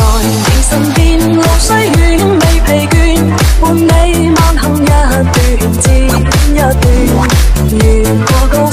在。你身边路虽远未疲倦伴你漫行一段接一段越过高